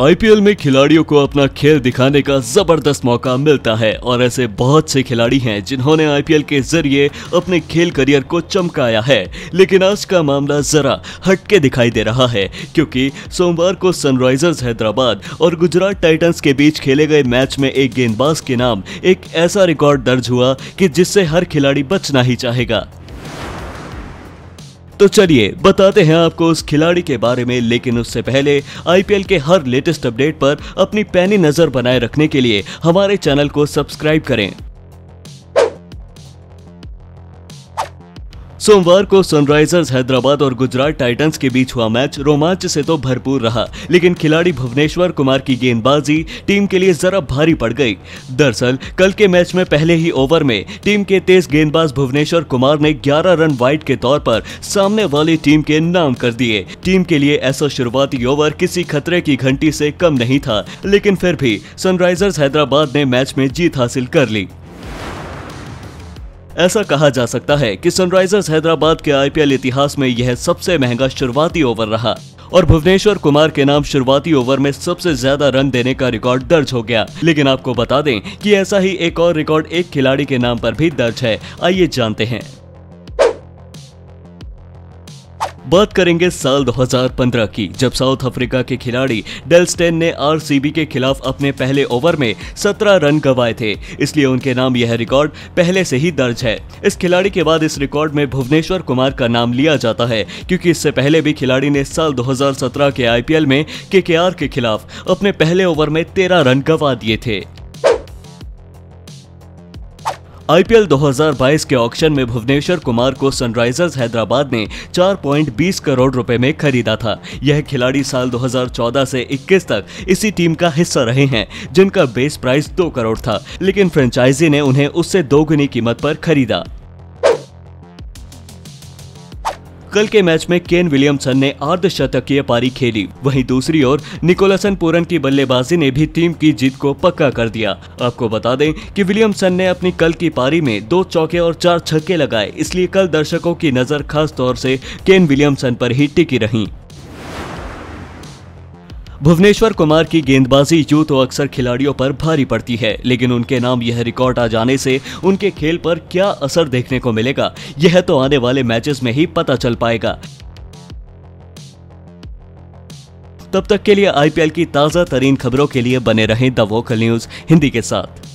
IPL में खिलाड़ियों को अपना खेल दिखाने का ज़बरदस्त मौका मिलता है और ऐसे बहुत से खिलाड़ी हैं जिन्होंने आईपीएल के ज़रिए अपने खेल करियर को चमकाया है। लेकिन आज का मामला जरा हटके दिखाई दे रहा है, क्योंकि सोमवार को सनराइजर्स हैदराबाद और गुजरात टाइटंस के बीच खेले गए मैच में एक गेंदबाज के नाम एक ऐसा रिकॉर्ड दर्ज हुआ कि जिससे हर खिलाड़ी बचना ही चाहेगा। तो चलिए, बताते हैं आपको उस खिलाड़ी के बारे में, लेकिन उससे पहले आईपीएल के हर लेटेस्ट अपडेट पर अपनी पैनी नज़र बनाए रखने के लिए हमारे चैनल को सब्सक्राइब करें। सोमवार को सनराइजर्स हैदराबाद और गुजरात टाइटंस के बीच हुआ मैच रोमांच से तो भरपूर रहा, लेकिन खिलाड़ी भुवनेश्वर कुमार की गेंदबाजी टीम के लिए जरा भारी पड़ गई। दरअसल, कल के मैच में पहले ही ओवर में टीम के तेज गेंदबाज भुवनेश्वर कुमार ने 11 रन वाइट के तौर पर सामने वाली टीम के नाम कर दिए। टीम के लिए ऐसा शुरुआती ओवर किसी खतरे की घंटी से कम नहीं था, लेकिन फिर भी सनराइजर्स हैदराबाद ने मैच में जीत हासिल कर ली। ऐसा कहा जा सकता है कि सनराइजर्स हैदराबाद के आईपीएल इतिहास में यह सबसे महँगा शुरुआती ओवर रहा और भुवनेश्वर कुमार के नाम शुरुआती ओवर में सबसे ज़्यादा रन देने का रिकॉर्ड दर्ज हो गया। लेकिन आपको बता दें कि ऐसा ही एक और रिकॉर्ड एक खिलाड़ी के नाम पर भी दर्ज है। आइए जानते हैं। बात करेंगे साल 2015 की, जब साउथ अफ्रीका के खिलाड़ी डेलस्टेन ने आरसीबी के खिलाफ अपने पहले ओवर में 17 रन गंवाए थे। इसलिए उनके नाम यह रिकॉर्ड पहले से ही दर्ज है। इस खिलाड़ी के बाद इस रिकॉर्ड में भुवनेश्वर कुमार का नाम लिया जाता है, क्योंकि इससे पहले भी खिलाड़ी ने साल 2017 के आईपीएल में केकेआर के खिलाफ अपने पहले ओवर में तेरह रन गंवा दिए थे। आईपीएल 2022 के ऑक्शन में भुवनेश्वर कुमार को सनराइजर्स हैदराबाद ने 4.20 करोड़ रुपए में खरीदा था। यह खिलाड़ी साल 2014 से 21 तक इसी टीम का हिस्सा रहे हैं, जिनका बेस प्राइस 2 करोड़ था, लेकिन फ्रेंचाइजी ने उन्हें उससे दोगुनी कीमत पर खरीदा। कल के मैच में केन विलियमसन ने अर्धशतकीय पारी खेली। वहीं दूसरी ओर, निकोलसन पूरन की बल्लेबाजी ने भी टीम की जीत को पक्का कर दिया। आपको बता दें कि विलियमसन ने अपनी कल की पारी में दो चौके और चार छक्के लगाए, इसलिए कल दर्शकों की नज़र खास तौर से केन विलियमसन पर ही टिकी रही। भुवनेश्वर कुमार की गेंदबाजी यूँ तो अक्सर खिलाड़ियों पर भारी पड़ती है, लेकिन उनके नाम यह रिकॉर्ड आ जाने से उनके खेल पर क्या असर देखने को मिलेगा, यह तो आने वाले मैचेस में ही पता चल पाएगा। तब तक के लिए आईपीएल की ताज़ा तरीन खबरों के लिए बने रहें द वोकल न्यूज़, हिंदी के साथ।